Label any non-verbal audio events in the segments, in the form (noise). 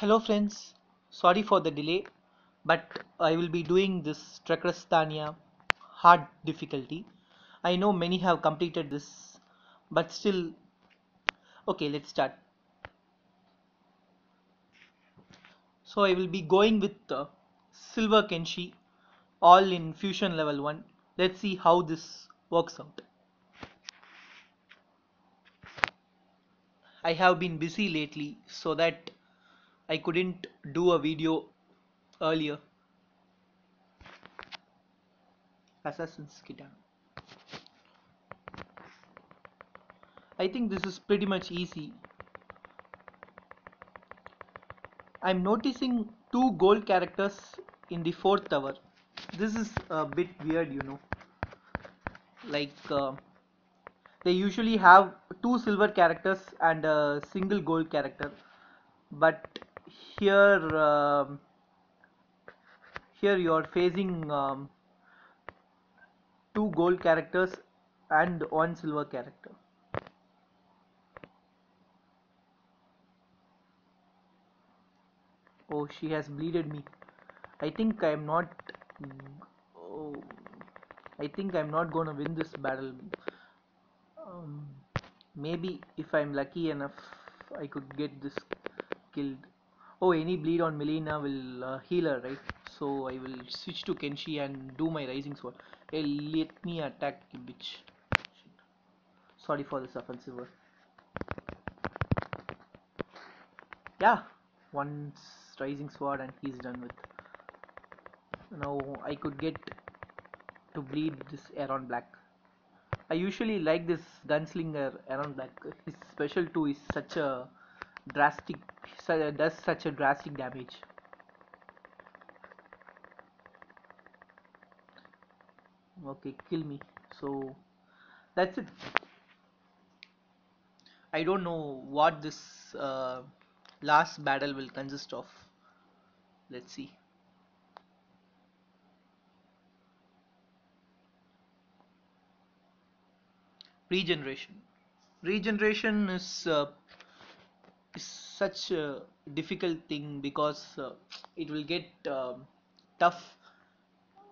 Hello friends, sorry for the delay, but I will be doing this Treacherous Tanya hard difficulty. I know many have completed this, but still, okay, let's start. So I will be going with the Silver Kenshi, all in Fusion level 1. Let's see how this works out. I have been busy lately so that I couldn't do a video earlier. Assassin's Creed. I think this is pretty much easy. I'm noticing two gold characters in the fourth tower. This is a bit weird, you know. Like uh, they usually have two silver characters and a single gold character, but here um, here you are facing um, two gold characters and one silver character. Oh, she has bleeded me. I think I'm not. Oh, I think I'm not gonna win this battle. Um, maybe if I'm lucky enough, I could get this killed. Oh, any bleed on Mileena will uh, heal her, right? So I will switch to Kenshi and do my Rising Sword. Hey, let me attack you, bitch. Sorry for this offensive word. Yeah, one Rising Sword and he's done with. Now I could get to bleed this Erron Black. I usually like this gunslinger Erron Black. His special 2 is such a drastic does such a drastic damage. Okay kill me. So that's it. I don't know what this uh, last battle will consist of. Let's see. Regeneration. Regeneration is uh, is such a difficult thing because uh, it will get um, tough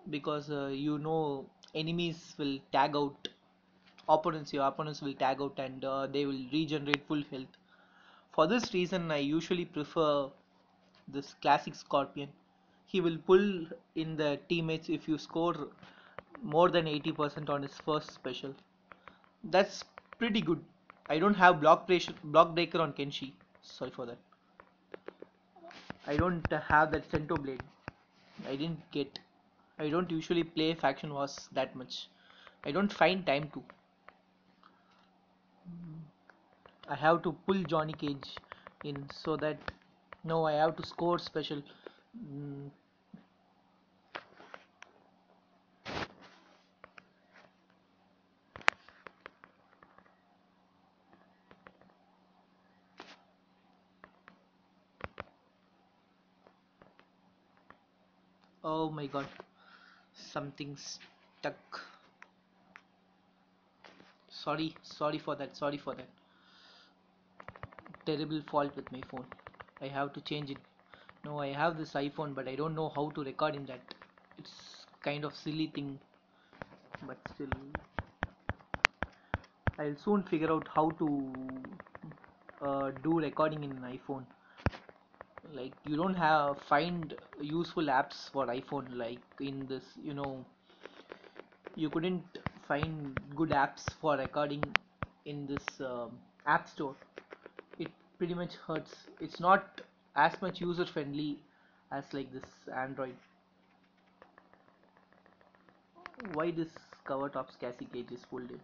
because uh, you know enemies will tag out opponents your opponents will tag out and uh, they will regenerate full health. For this reason i usually prefer this classic scorpion. He will pull in the teammates if you score more than 80% on his first special. That's pretty good. I don't have block breaker, block breaker on kenshi sorry for that. I don't have that Sento blade. I didn't get i don't usually play faction wars that much. I don't find time to. I have to pull johnny cage in so that no i have to score special mm, oh my god. Something stuck. Sorry sorry for that sorry for that. Terrible fault with my phone. I have to change it. No i have this iphone but i don't know how to record in that. It's kind of silly thing but still. I'll soon figure out how to uh, do recording in an iphone like you don't have find useful apps for iphone like in this you know you couldn't find good apps for recording in this um, app store. It pretty much hurts. It's not as much user friendly as like this android. Why this Covert Ops cassie cage is in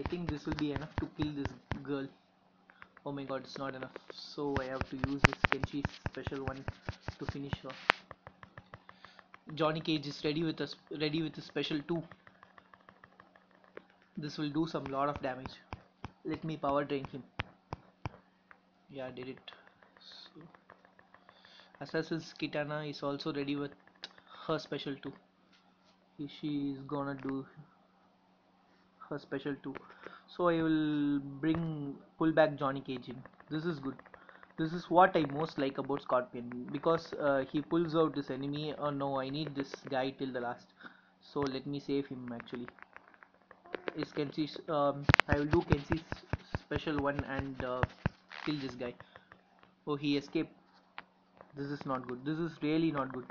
I think this will be enough to kill this girl. Oh my god, it's not enough. So I have to use this Kenshi special one to finish her. Johnny Cage is ready with us ready with a special 2. This will do some lot of damage. Let me power drain him. Yeah, I did it. So, Assassin's Kitana is also ready with her special 2. She is gonna do her special too. So I will bring pull back Johnny Cage in. This is good. This is what I most like about Scorpion because uh, he pulls out this enemy. Oh no, I need this guy till the last. So let me save him actually. Is Kenshi's? Um, I will do Kenshi's special one and uh, kill this guy. Oh, he escaped. This is not good. This is really not good.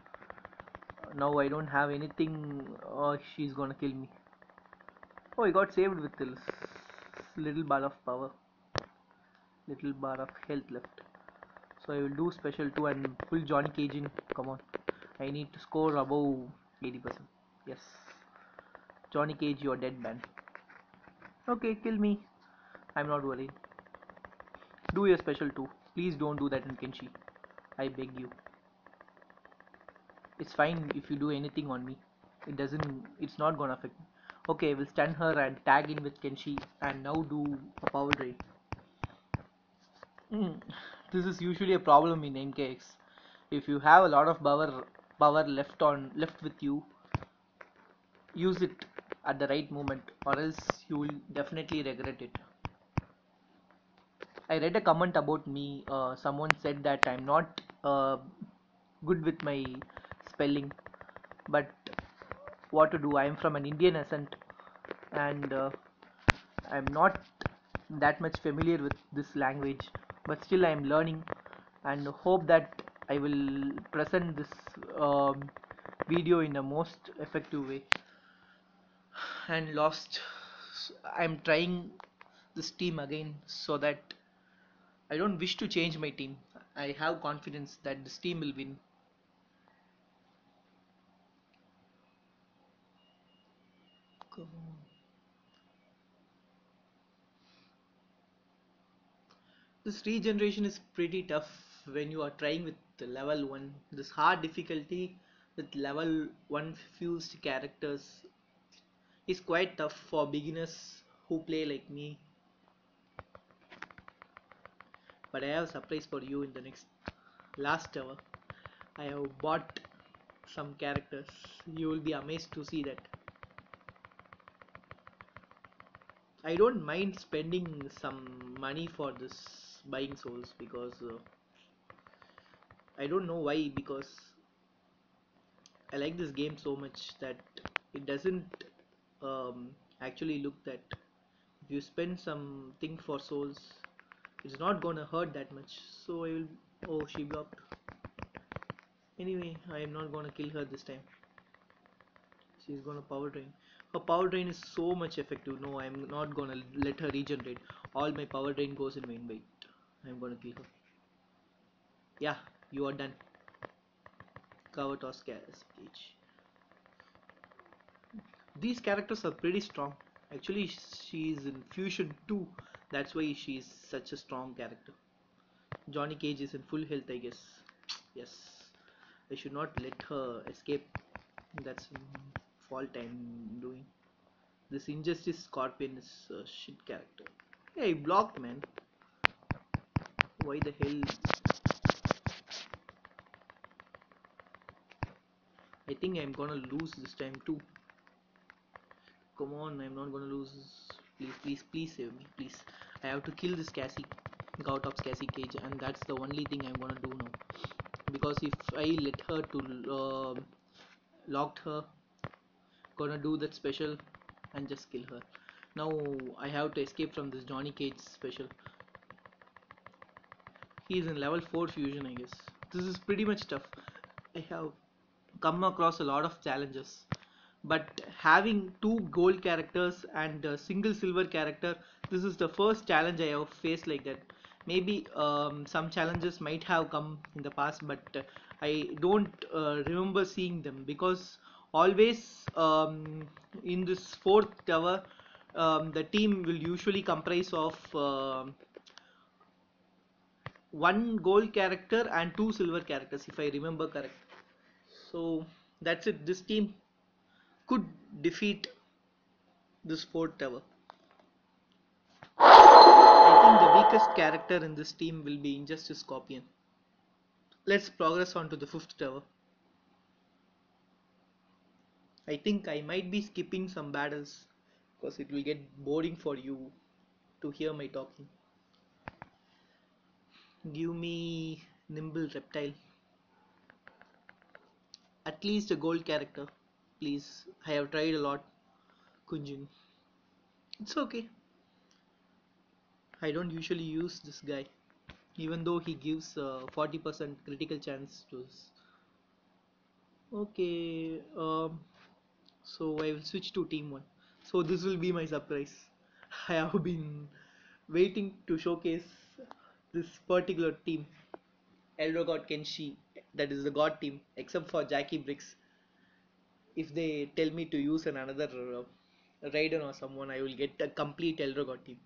Now I don't have anything. Oh, she's gonna kill me. Oh, I got saved with this little bar of power, little bar of health left. So I will do special 2 and pull Johnny Cage in. Come on, I need to score above 80%. Yes, Johnny Cage, you're dead, man. Okay, kill me. I'm not worried. Do your special 2. Please don't do that in Kenshi. I beg you. It's fine if you do anything on me. It doesn't. It's not gonna affect me. Okay, we'll stun her and tag in with Kenshi and now do a power drain. Mm, this is usually a problem in MKX. If you have a lot of power power left on left with you, use it at the right moment or else you will definitely regret it. I read a comment about me. Uh, someone said that I'm not uh, good with my spelling, but what to do? I'm from an Indian ascent, and uh, I'm not that much familiar with this language, but still I'm learning, and hope that I will present this um, video in the most effective way. And lost. I'm trying this team again so that I don't wish to change my team. I have confidence that this team will win. This regeneration is pretty tough when you are trying with level 1. This hard difficulty with level 1 fused characters is quite tough for beginners who play like me but I have a surprise for you in the next last hour. I have bought some characters. You will be amazed to see that. I don't mind spending some money for this buying souls because uh, I don't know why because I like this game so much that it doesn't um, actually look that if you spend something for souls it's not gonna hurt that much. So I will oh she blocked. Anyway I am not gonna kill her this time. She's gonna power drain. Her power drain is so much effective. No I'm not gonna let her regenerate. All my power drain goes in vain wait I'm gonna kill. Her yeah you are done. Covert Ops cage these characters are pretty strong. Actually she's in fusion 2 that's why she's such a strong character. Johnny Cage is in full health I guess. Yes. I should not let her escape. That's fault I'm doing. This injustice scorpion is a shit character. Hey blocked man why the hell? I think I'm gonna lose this time too. Come on I'm not gonna lose please please please save me please. I have to kill this Cassie Gautops Cassie cage and that's the only thing I'm gonna do now. Because if I let her to uh, locked her gonna do that special and just kill her. Now I have to escape from this Johnny Cage special he is in level 4 fusion I guess. This is pretty much tough. I have come across a lot of challenges but having two gold characters and a single silver character this is the first challenge I have faced like that. Maybe um, some challenges might have come in the past but I don't uh, remember seeing them because always um, in this fourth tower um, the team will usually comprise of uh, one gold character and two silver characters if I remember correct so that's it this team could defeat this fourth tower. I think the weakest character in this team will be Injustice Scorpion. Let's progress on to the fifth tower. I think I might be skipping some battles because it will get boring for you to hear my talking give me nimble reptile. At least a gold character please. I have tried a lot Kung Jin it's okay. I don't usually use this guy even though he gives 40% critical chance to us. Okay um, so i will switch to team 1 so this will be my surprise. (laughs) I have been waiting to showcase this particular team elder god kenshi that is the god team except for Jacqui Briggs if they tell me to use an another uh, raiden or someone i will get a complete elder god team.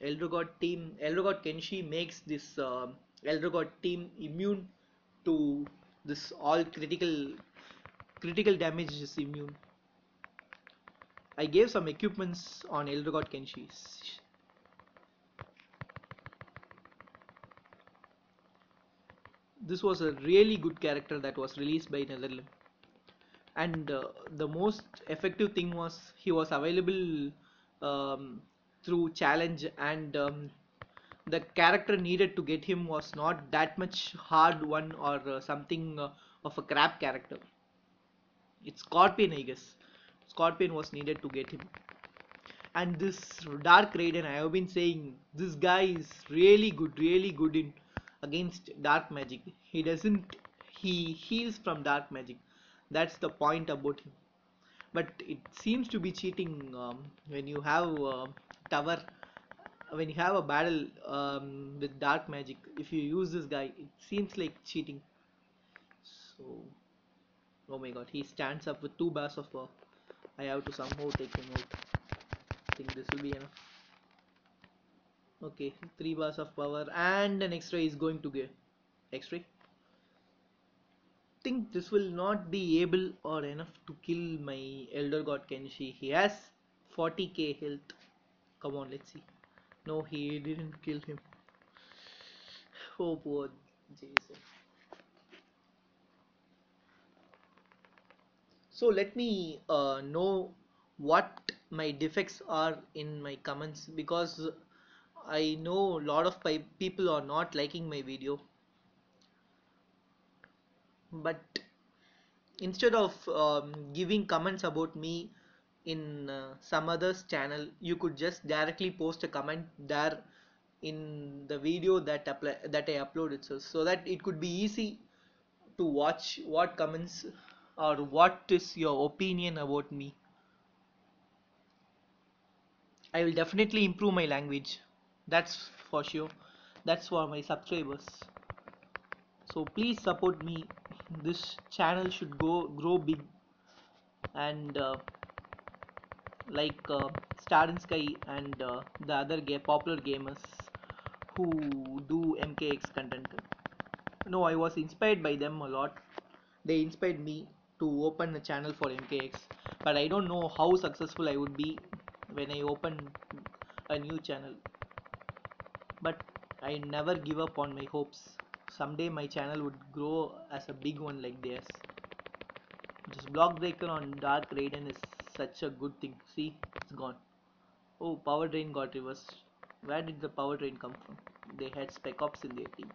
Elder god team elder god kenshi makes this uh, god team immune to this all critical critical damage is immune. I gave some equipments on Elder God Kenshi. This was a really good character that was released by NetherRealms. And uh, the most effective thing was he was available um, through challenge and um, the character needed to get him was not that much hard one or uh, something uh, of a crap character. It's Scorpion I guess. Scorpion was needed to get him. And this Dark Raiden, I have been saying, this guy is really good, really good in against dark magic. He doesn't, he heals from dark magic. That's the point about him. But it seems to be cheating um, when you have tower, when you have a battle um, with dark magic. If you use this guy, it seems like cheating. So, oh my god, he stands up with two bars of power. I have to somehow take him out. I think this will be enough. Okay, 3 bars of power and an X-ray is going to get X-ray. think this will not be able or enough to kill my Elder God Kenshi. He has 40k health. Come on, let's see. No, he didn't kill him. Oh, poor Jason. so let me uh, know what my defects are in my comments because I know a lot of people are not liking my video. But instead of um, giving comments about me in uh, some others channel you could just directly post a comment there in the video that that I uploaded so, so that it could be easy to watch what comments or what is your opinion about me. I will definitely improve my language that's for sure. That's for my subscribers. So please support me. This channel should go grow big. And uh, like uh, Star and Sky and uh, the other ga popular gamers who do MKX content. No I was inspired by them a lot. They inspired me to open a channel for MKX but I don't know how successful I would be when I open a new channel but I never give up on my hopes. Someday my channel would grow as a big one like theirs. This block breaker on Dark Raiden is such a good thing. See it's gone. Oh power drain got reversed. Where did the power drain come from? They had spec ops in their team.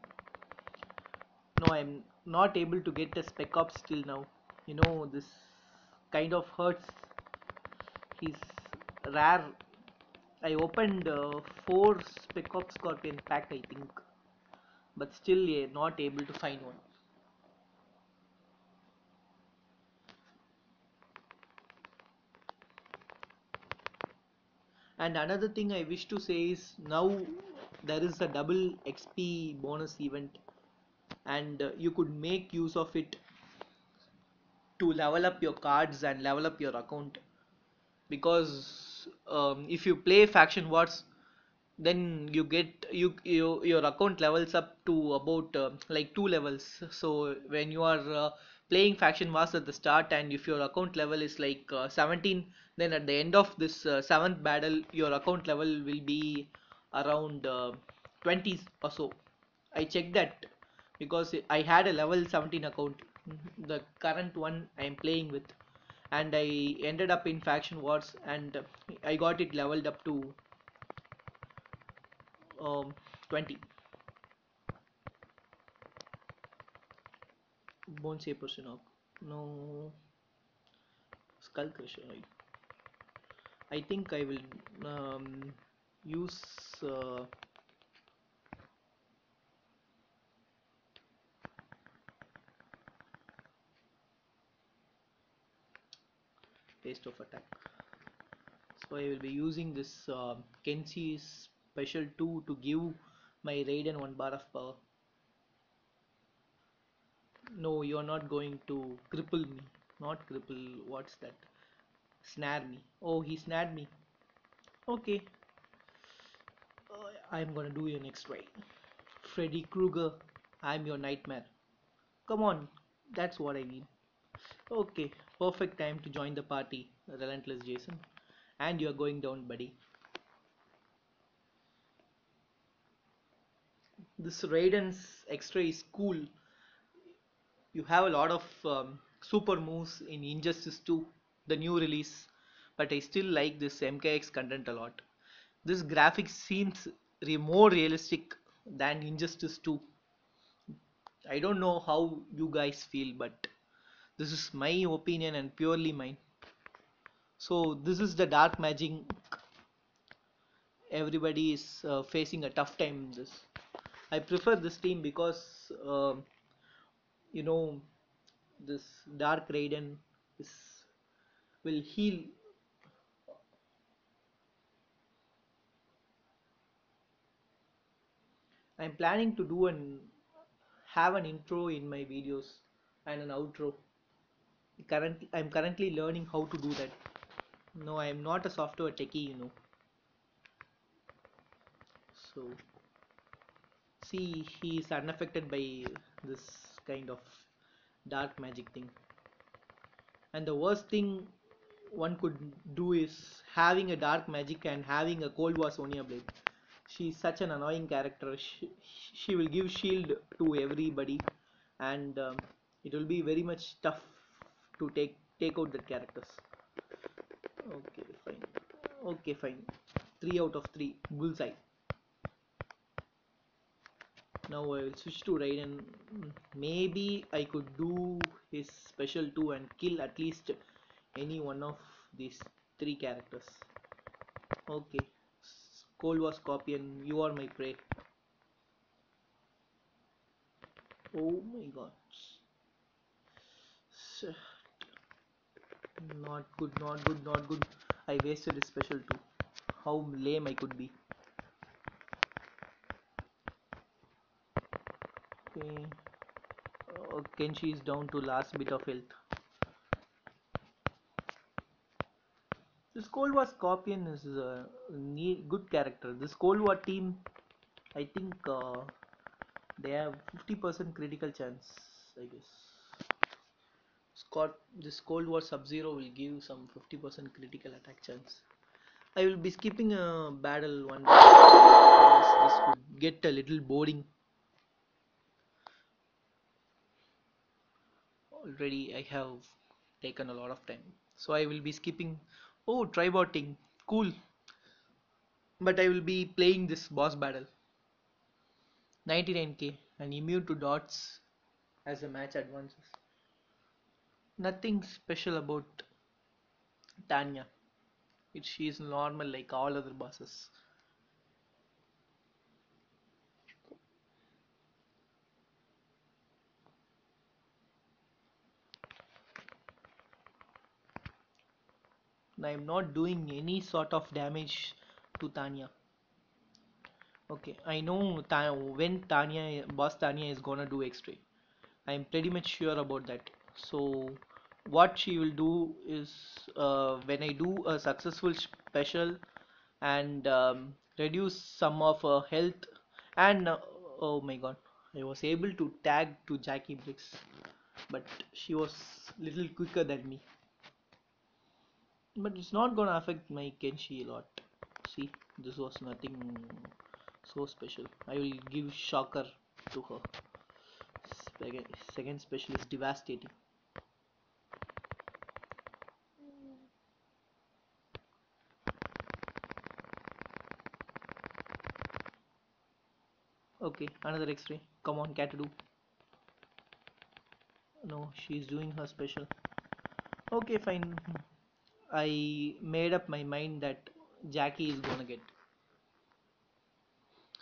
No I'm not able to get a spec ops till now. You know this kind of hurts. He's rare I opened uh, four spec ops scorpion pack I think. But still yeah, not able to find one. And another thing I wish to say is now there is a double XP bonus event. And uh, you could make use of it to level up your cards and level up your account. Because um, if you play faction wars then you get you, you your account levels up to about uh, like two levels. So when you are uh, playing faction wars at the start and if your account level is like uh, 17 then at the end of this uh, seventh battle your account level will be around uh, 20 or so. I checked that because i had a level 17 account. The current one I am playing with and I ended up in faction wars and I got it leveled up to um, 20 Bone Shinnok no. Skull Crusher I think I will um, use uh, taste of attack. So I will be using this uh, Kenshi special 2 to give my Raiden 1 bar of power. No you are not going to cripple me. Not cripple what's that? Snare me. Oh he snared me. Okay. Uh, I'm gonna do your next try. Freddy Krueger I'm your nightmare. Come on. That's what I need okay perfect time to join the party relentless Jason. And you are going down buddy. This Raiden's extra is cool. You have a lot of um, super moves in Injustice 2 the new release. But I still like this MKX content a lot. This graphics seems re more realistic than Injustice 2 I don't know how you guys feel but this is my opinion and purely mine. So this is the dark magic. Everybody is uh, facing a tough time this. I prefer this team because uh, you know this dark Raiden is will heal I'm planning to do an have an intro in my videos and an outro currently I'm currently learning how to do that. No I am not a software techie you know. So see he is unaffected by this kind of dark magic thing. And the worst thing one could do is having a dark magic and having a cold war Sonya Blade. She's such an annoying character. She, she will give shield to everybody. And um, it will be very much tough to take take out the characters. Okay fine. Okay fine. 3 out of 3 bullseye. Now I will switch to Raiden. Maybe I could do his special 2 and kill at least any one of these three characters. Okay. Cold War Scorpion you are my prey. Oh my god not good not good not good. I wasted a special 2 how lame I could be. Okay. Uh, Kenshi is down to last bit of health. This Cold War Scorpion is a good character. This Cold War team I think uh, they have 50% critical chance I guess This Cold War Sub-Zero will give some 50% critical attack chance. I will be skipping a battle one day. Because this could get a little boring. Already I have taken a lot of time so I will be skipping. Oh tribotting. Cool. But I will be playing this boss battle. 99k and immune to dots as the match advances nothing special about Tanya. It, she is normal like all other bosses. I am not doing any sort of damage to Tanya. Okay I know when Tanya boss Tanya is gonna do X-ray. I am pretty much sure about that. So what she will do is uh, when I do a successful special and um, reduce some of her health and uh, oh my god I was able to tag to Jacqui Briggs but she was little quicker than me. But it's not gonna affect my Kenshi a lot. See this was nothing so special. I will give shocker to her. Second special is devastating Okay, another X-ray. Come on, Catadu. No, she's doing her special. Okay, fine. I made up my mind that Jacqui is gonna get.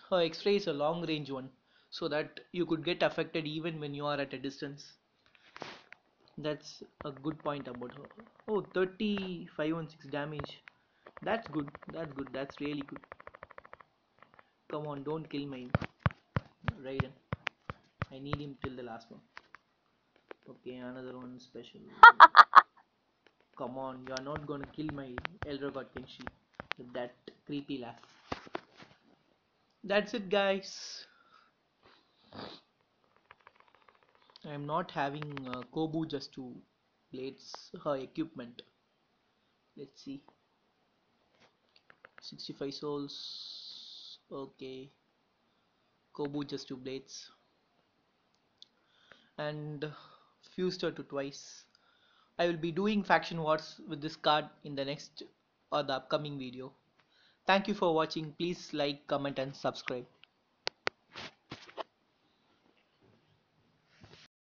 Her X-ray is a long range one, so that you could get affected even when you are at a distance. That's a good point about her. Oh, 3516 damage. That's good. That's good. That's really good. Come on, don't kill my Raiden. I need him till the last one. Okay, another one special. (laughs) Come on, you are not gonna kill my Elder God Kenshi with that creepy laugh. That's it, guys. I'm not having uh, Kobu Jutsu blades her equipment. Let's see. 65 souls. Okay. Kobu Jutsu blades. And fused her to twice. I will be doing faction wars with this card in the next or the upcoming video. Thank you for watching. Please like, comment and subscribe.